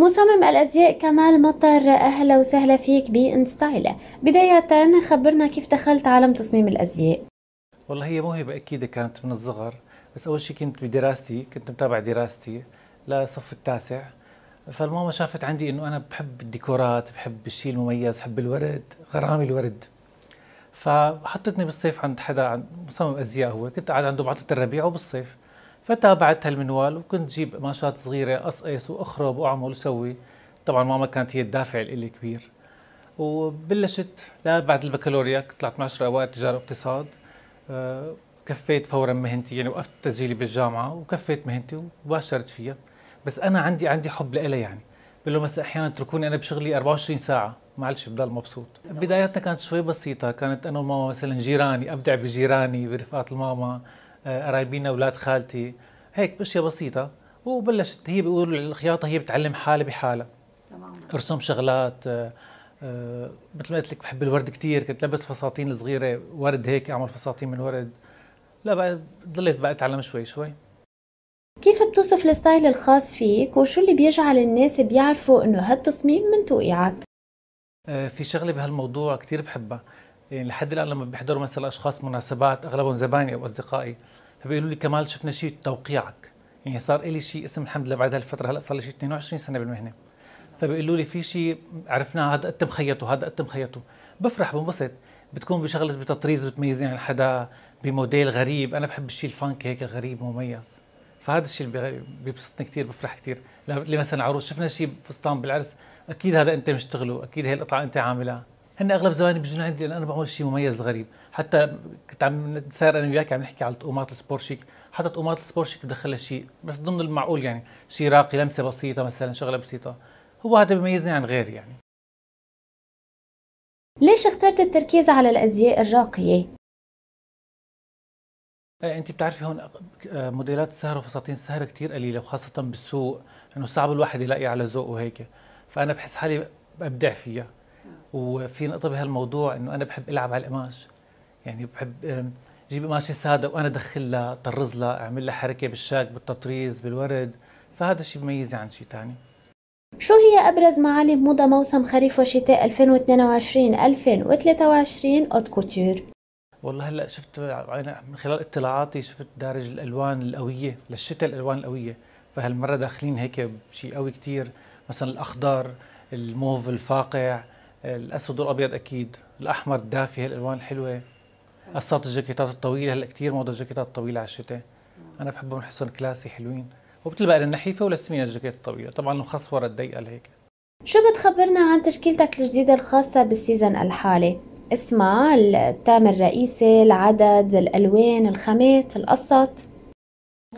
مصمم الأزياء كمال مطر أهلا وسهلا فيك بإنستايل بداية خبرنا كيف دخلت عالم تصميم الأزياء. والله هي موهبة أكيد كانت من الصغر بس أول شيء كنت بدراستي كنت متابع دراستي لصف التاسع. فالماما شافت عندي إنه أنا بحب الديكورات بحب الشيء المميز بحب الورد غرامي الورد. فحطتني بالصيف عند حدا عند مصمم أزياء هو. كنت قاعد عنده بعطيه الربيع وبالصيف. فتابعت هالمنوال وكنت جيب قماشات صغيرة اقصقص وأخرب وأعمل وسوي طبعا ماما كانت هي الدافع اللي كبير. وبلشت لا بعد البكالوريا طلعت من 10 اوائل تجارة واقتصاد آه، كفيت فورا مهنتي يعني وقفت تسجيلي بالجامعة وكفيت مهنتي وباشرت فيها. بس أنا عندي عندي حب لها يعني. بقول له مثلا أحيانا اتركوني أنا بشغلي 24 ساعة. معلش بضل مبسوط. بداياتنا كانت شوي بسيطة. كانت أنا وماما مثلا جيراني أبدع بجيراني برفقات الماما. قرايبينا أولاد خالتي. هيك بأشياء بسيطة. وبلشت هي بيقولوا الخياطة هي بتعلم حالها بحالها. تمام أرسم شغلات آه، آه، مثل ما قلت لك بحب الورد كثير كنت لبس فساتين صغيرة ورد هيك أعمل فساتين من ورد. لا بقى ضليت بقى أتعلم شوي شوي. كيف بتوصف الستايل الخاص فيك؟ وشو اللي بيجعل الناس بيعرفوا إنه هالتصميم من توقيعك؟ آه في شغلة بهالموضوع كثير بحبها. يعني لحد الآن لما بيحضروا مثلا أشخاص مناسبات أغلبهم زبايني أو أصدقائي فبيقولوا لي كمال شفنا شيء توقيعك. يعني صار لي شيء اسم الحمد لله بعد هالفترة هلأ صار لي شيء 22 سنة بالمهنة. فبيقولوا لي في شيء عرفناه هذا قد مخيطه هذا قد مخيطه بفرح بنبسط بتكون بشغلة بتطريز بتميزني عن حدا بموديل غريب. أنا بحب الشيء الفانك هيك غريب مميز. فهذا الشيء اللي بيبسطني كثير بفرح كثير لما مثلا عروس شفنا شيء فستان بالعرس أكيد هذا أنت مشتغله أكيد هي القطعة أنت عاملها. هن أغلب زبايني بيجون عندي لأن أنا بعمل شيء مميز غريب. حتى كنت عم صار أنا وياك عم نحكي على طقومات ال sport chic حتى طقومات ال sport chic بدخلها شيء بس ضمن المعقول يعني. شيء راقي لمسة بسيطة مثلا شغلة بسيطة. هو هذا بيميزني عن غيري يعني. ليش اخترت التركيز على الأزياء الراقية؟ إيه أنت بتعرفي هون آه، موديلات السهر وفساتين السهر كثير قليلة وخاصة بالسوق إنه صعب الواحد يلاقي على ذوقه هيك. فأنا بحس حالي ببدع فيها. وفي نقطة بهالموضوع إنه أنا بحب ألعب على القماش. يعني بحب جيب قماشه ساده وأنا ادخل لها طرز لها أعمل لها حركة بالشاك بالتطريز بالورد. فهذا الشيء بميزني عن شيء ثاني شو هي أبرز معالم موضة موسم خريف وشتاء 2022-2023 أوت كوتور؟ والله هلأ شفت من خلال اطلاعاتي شفت دارج الألوان القوية للشتاء الألوان القوية. فهالمرة داخلين هيك بشيء قوي كثير مثلا الأخضر الموف الفاقع. الأسود والأبيض أكيد الأحمر الدافي هالالوان الحلوة. قصات الجاكيتات الطويلة هلا كثير موضه الجاكيتات الطويلة على الشتاء. أنا بحبهم بحسهم كلاسي حلوين. وبتلبق للنحيفه وللسمينه الجاكيت الطويلة. طبعا المخصوره الضيقة لهيك شو بتخبرنا عن تشكيلتك الجديدة الخاصة بالسيزن الحالي؟ اسمها التام الرئيسي العدد الألوان الخامات القصات.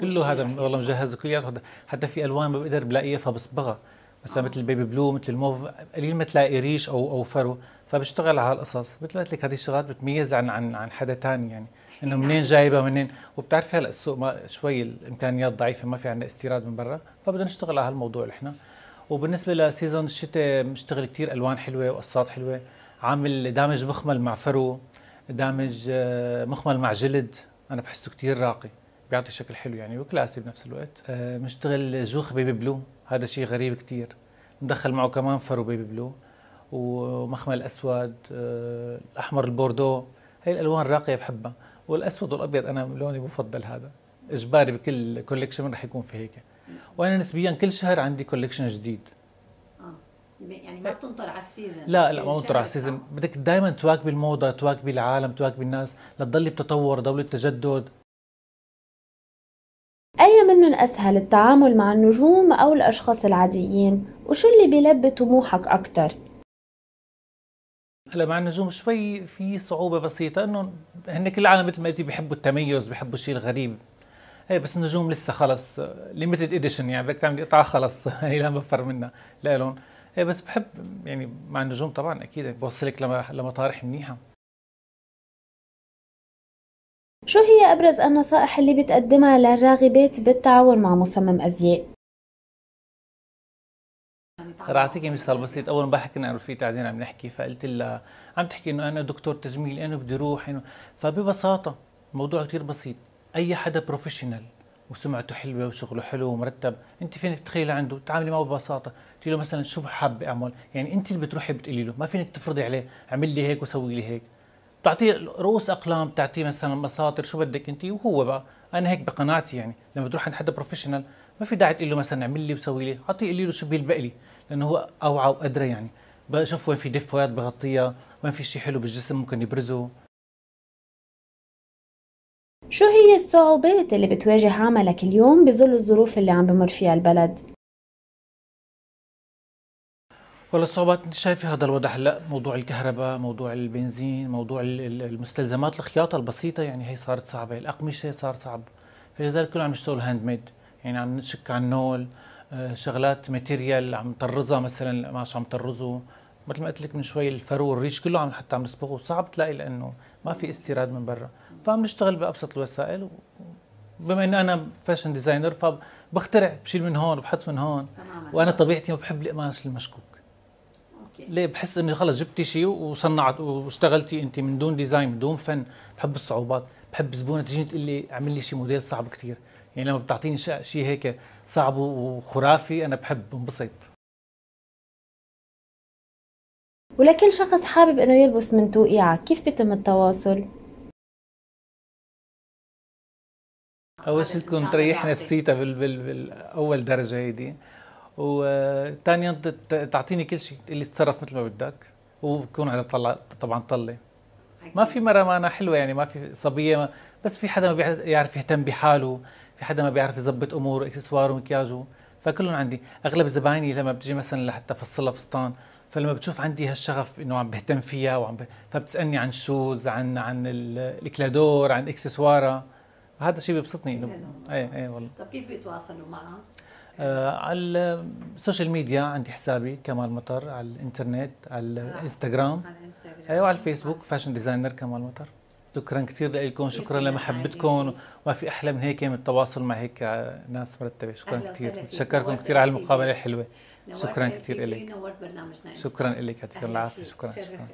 كله هذا والله مجهز كلياته حتى في ألوان ما بقدر بلاقيها فبصبغها. مثلا مثل ال baby blue مثل الموف قليل ما تلاقي ريش أو أو فرو. فبشتغل على هالقصص. مثل ما قلت لك هذه الشغلات بتميز عن عن عن حدا ثاني يعني. إنه منين جايبها منين وبتعرفي هلا السوق ما شوي الإمكانيات ضعيفة ما في عندنا استيراد من برا. فبدنا نشتغل على هالموضوع نحن. وبالنسبة ل season الشتاء بنشتغل كثير ألوان حلوة وقصات حلوة. عامل دامج مخمل مع فرو دامج آه، مخمل مع جلد. أنا بحسه كثير راقي بيعطي شكل حلو يعني و classy بنفس الوقت. بنشتغل آه، جوخ baby blue. هذا شيء غريب كثير مدخل معه كمان فرو baby blue ومخمل اسود آه، الأحمر البوردو. هي الألوان الراقية بحبها. والأسود والأبيض أنا لوني بفضل هذا. إجباري بكل collection رح يكون في هيك. وأنا نسبيا كل شهر عندي collection جديد. يعني ما بتنطر على ال season لا لا ما بتنطر على ال season بدك دائما تواكبي الموضة تواكبي العالم تواكبي الناس. لتضلي بتطور دولة تجدد أي منهم أسهل التعامل مع النجوم أو الأشخاص العاديين؟ وشو اللي بيلبي طموحك أكثر هلا مع النجوم شوي في صعوبة بسيطة إنه هن كل العالم مثل ما قلتي بيحبوا التميز بيحبوا الشيء الغريب. هي بس النجوم لسه خلص limited edition يعني بدك تعمل قطعة خلص هي لا بفر منها لهم إيه بس بحب يعني مع النجوم طبعا أكيد بوصلك لمطارح منيحة. شو هي أبرز النصائح اللي بتقدمها للراغبات بالتعاون مع مصمم أزياء؟ رح أعطيكي مثال بسيط. أول امبارح كنا أنا رفيقتي قاعدين عم نحكي فقلت لها عم تحكي إنه أنا دكتور تجميل انه بدي أروح إنه فببساطة الموضوع كثير بسيط. أي حدا professional وسمعته حلوة وشغله حلو ومرتب أنت فينك تتخيلي عنده؟ تعاملي معه ببساطة. تقولي له مثلا شو حابة أعمل؟ يعني أنت اللي بتروحي بتقولي له ما فينك تفرضي عليه اعمل لي هيك وسوي لي هيك. بتعطيه رؤوس أقلام بتعطيه مثلا مساطر شو بدك انت؟ وهو بقى. أنا هيك بقناعتي يعني. لما تروح عند حدا professional ما في داعي تقول له مثلا اعمل لي وسوي لي. أعطيه قولي له شو بيلبق لي. لأنه هو أوعى وأدرى يعني. بشوف وين في défaut ات بغطيها وين في شيء حلو بالجسم ممكن يبرزه. شو هي الصعوبات اللي بتواجه عملك اليوم بظل الظروف اللي عم بمر فيها البلد؟ والله الصعوبات أنت شايفه هذا الوضع هلا؟ موضوع الكهرباء موضوع البنزين موضوع المستلزمات الخياطة البسيطة يعني هي صارت صعبة الأقمشة صار صعب. فلذلك كله عم نشتغل handmade يعني عم نشك على النول آه، شغلات material عم نطرزها مثلا القماش عم طرزه. مثل ما قلت لك من شوي الفرو والريش كله عم حتى عم نصبغه صعب تلاقي لأنه ما في استيراد من برا. فعم نشتغل بأبسط الوسائل بما إني أنا fashion designer فبخترع بشيل من هون وبحط من هون. تماما. وأنا طبيعتي ما بحب القماش المشكوك. okay. ليه؟ بحس انه خلص جبتي شيء وصنعت واشتغلتي انت من دون design من دون فن. بحب الصعوبات. بحب زبونه تجيني تقول لي اعمل لي شيء موديل صعب كثير يعني لما بتعطيني شيء هيك صعب وخرافي أنا بحب بنبسط ولكل شخص حابب إنه يلبس من توقيعك كيف بيتم التواصل؟ أول شيء تكون تريح نفسيتها بال بال بالأول درجة هيدي. وثانيا تعطيني كل شيء تقول لي تصرف مثل ما بدك وبكون على طلع طبعا طلة ما في مرة ما أنا حلوة يعني ما في صبية ما بس في حدا ما بيعرف يهتم بحاله في حدا ما بيعرف يظبط أموره إكسسواره ومكياجه فكلهم عندي. أغلب زبايني لما بتجي مثلا لحتى فصلها فستان فلما بتشوف عندي هالشغف إنه عم بهتم فيها وعم ب... فبتسألني عن ال shoes عن عن الاكلادور عن اكسسوارها هذا الشيء بيبسطني انه إيه إيه والله. طيب كيف بيتواصلوا معك؟ آه على ال social media عندي حسابي كمال مطر على الإنترنت على الإنستغرام. على الإنستغرام. أيوه على الفيسبوك fashion designer كمال مطر. شكرا كثير لكم شكرا لمحبتكم وما في أحلى من هيك من التواصل مع هيك ناس مرتبة. شكرا كثير بتشكركم كثير على المقابلة الحلوة. شكرا كثير لك شكرا لك يعطيكم العافية. شكرا, شكرا.